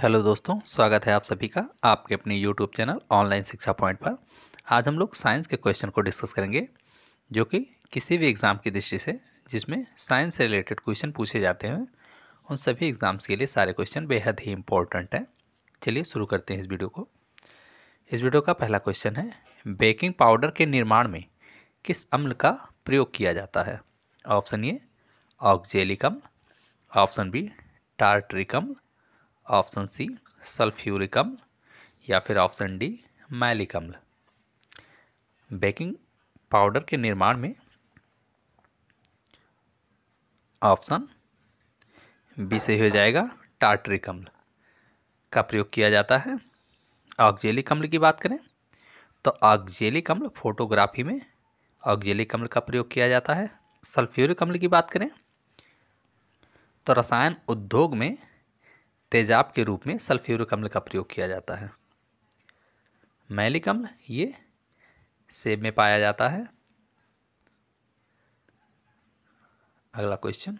Hello दोस्तों, स्वागत है आप सभी का आपके अपने यूट्यूब चैनल ऑनलाइन शिक्षा पॉइंट पर। आज हम लोग साइंस के क्वेश्चन को डिस्कस करेंगे, जो कि किसी भी एग्ज़ाम की दृष्टि से, जिसमें साइंस से रिलेटेड क्वेश्चन पूछे जाते हैं, उन सभी एग्ज़ाम्स के लिए सारे क्वेश्चन बेहद ही इंपॉर्टेंट हैं। चलिए शुरू करते हैं इस वीडियो को। इस वीडियो का पहला क्वेश्चन है, बेकिंग पाउडर के निर्माण में किस अम्ल का प्रयोग किया जाता है? ऑप्शन ए, ऑक्जेलिकम, ऑप्शन बी टार्ट्रिक अम्ल ऑप्शन सी सल्फ्यूरिक अम्ल या फिर ऑप्शन डी मैलिक अम्ल बेकिंग पाउडर के निर्माण में ऑप्शन बी से हो जाएगा टार्टरिक अम्ल का प्रयोग किया जाता है। ऑक्जेलिक अम्ल की बात करें तो ऑक्जेलिक अम्ल फोटोग्राफी में ऑक्जेलिक अम्ल का प्रयोग किया जाता है। सल्फ्यूरिक अम्ल की बात करें तो रसायन उद्योग में तेजाब के रूप में सल्फ्यूरिक अम्ल का प्रयोग किया जाता है। मैलिक अम्ल, ये सेब में पाया जाता है। अगला क्वेश्चन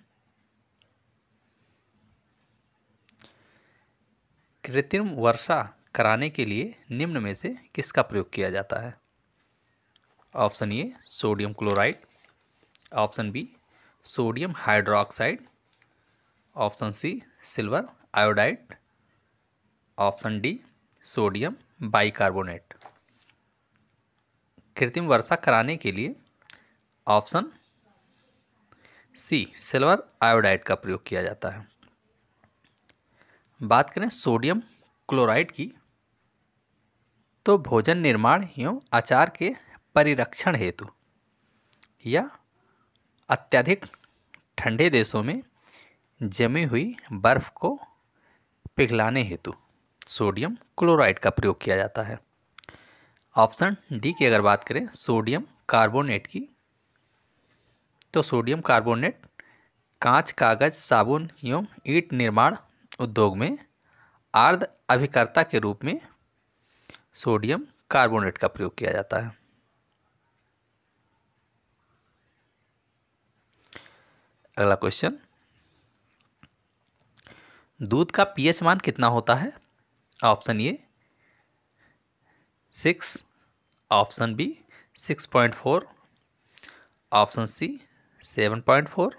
कृत्रिम वर्षा कराने के लिए निम्न में से किसका प्रयोग किया जाता है? Option A, sodium chloride. Option B, sodium hydroxide. Option C, silver. Iodide, option D, sodium bicarbonate. कृत्रिम वर्षा कराने के लिए ऑप्शन सी, सिल्वर आयोडाइड का प्रयोग किया जाता है। बात करें सोडियम क्लोराइड की तो भोजन निर्माण एवं आचार के परिरक्षण हेतु या अत्यधिक ठंडे देशों में जमी हुई बर्फ़ को पिघलाने हेतु सोडियम क्लोराइड का प्रयोग किया जाता है। ऑप्शन डी की अगर बात करें, सोडियम कार्बोनेट की तो सोडियम कार्बोनेट कांच, कागज़, साबुन एवं ईट निर्माण उद्योग में आर्द अभिकर्ता के रूप में सोडियम कार्बोनेट का प्रयोग किया जाता है। अगला क्वेश्चन दूध का पीएच मान कितना होता है? Option A, six. Option B, six point four. Option C, seven point four.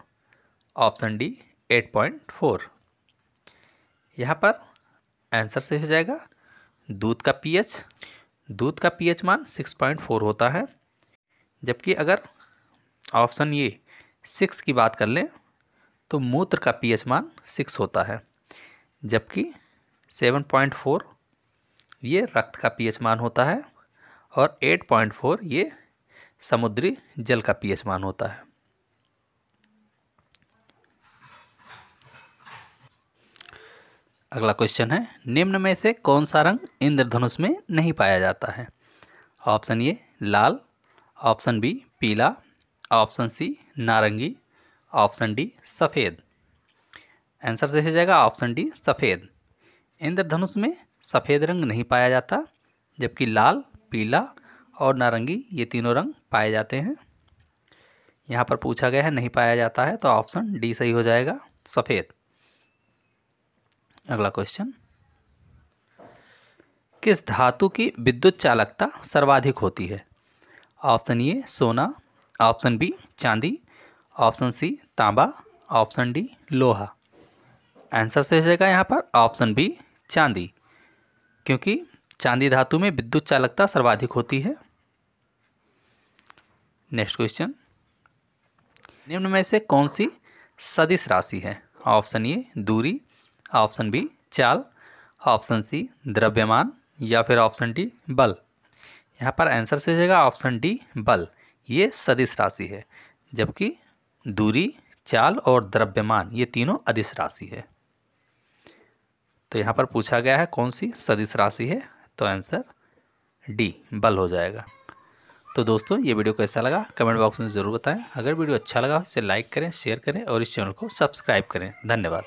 Option D, eight point four. यहाँ पर आंसर से हो जाएगा। दूध का पीएच दूध का पीएच मान सिक्स पॉइंट फोर होता है। जबकि अगर ऑप्शन ये सिक्स की बात कर लें तो मूत्र का पीएच मान सिक्स होता है। जबकि 7.4 ये रक्त का पीएच मान होता है और 8.4 ये समुद्री जल का पीएच मान होता है। अगला क्वेश्चन है, निम्न में से कौन सा रंग इंद्रधनुष में नहीं पाया जाता है? ऑप्शन ए, लाल, ऑप्शन बी, पीला, ऑप्शन सी, नारंगी, ऑप्शन डी, सफ़ेद। आंसर से हो जाएगा ऑप्शन डी, सफ़ेद। इंद्रधनुष में सफ़ेद रंग नहीं पाया जाता, जबकि लाल, पीला और नारंगी ये तीनों रंग पाए जाते हैं। यहाँ पर पूछा गया है, नहीं पाया जाता है तो ऑप्शन डी सही हो जाएगा, सफ़ेद। अगला क्वेश्चन किस धातु की विद्युत चालकता सर्वाधिक होती है? ऑप्शन ए, सोना, ऑप्शन बी, चांदी, ऑप्शन सी, तांबा, ऑप्शन डी, लोहा। आंसर से हो जाएगा यहाँ पर, ऑप्शन बी, चांदी। क्योंकि चांदी धातु में विद्युत चालकता सर्वाधिक होती है। नेक्स्ट क्वेश्चन निम्न में से कौन सी सदिश राशि है? ऑप्शन ए, दूरी, ऑप्शन बी, चाल, ऑप्शन सी, द्रव्यमान, या फिर ऑप्शन डी, बल। यहाँ पर आंसर से हो जाएगा, ऑप्शन डी, बल। ये सदिश राशि है, जबकि दूरी, चाल और द्रव्यमान, ये तीनों अदिश राशि है। तो यहाँ पर पूछा गया है कौन सी सदिश राशि है? तो आंसर डी, बल हो जाएगा। तो दोस्तों, ये वीडियो कैसा लगा? कमेंट बॉक्स में ज़रूर बताएँ। अगर वीडियो अच्छा लगा तो इसे लाइक करें, शेयर करें और इस चैनल को सब्सक्राइब करें। धन्यवाद।